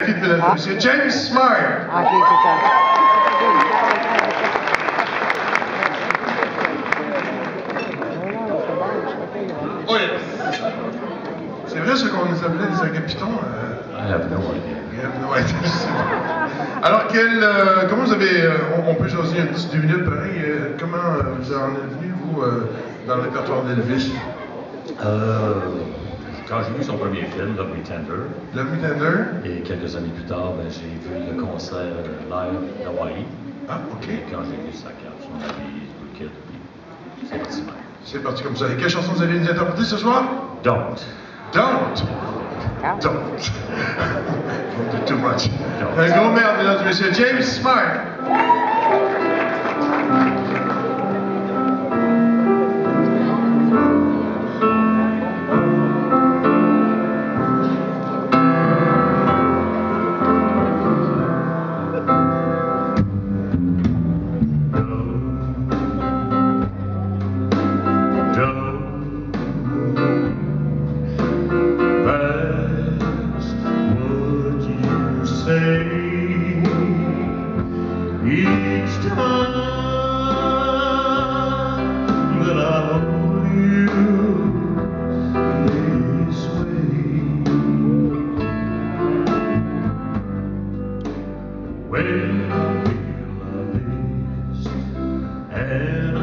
Monsieur James Smart. Ah, c'est ça. Oui. C'est vrai ce qu'on nous appelait des agapitons. Euh, I have no idea. we have no idea, je sais pas. Alors, quel, euh, comment vous avez. euh, on, on peut choisir une petite deux minutes pareil. euh, comment vous en êtes venu, vous, euh, dans le répertoire d'Elvis? Euh, quand j'ai vu son premier film, Love Me Tender, Love Me Tender et quelques années plus tard, ben, j'ai vu le concert euh, live d'Hawaii. Ah, ok. Et quand j'ai vu sa carte, son habit, le kit, puis c'est parti mal. C'est parti comme ça. Et quelle chanson vous allez nous interpréter ce soir? Don't. Don't. Don't. Don't do too much. Don't. Un gros merde, mesdames et messieurs. James Smart. Each time that I hold you this way. When I this and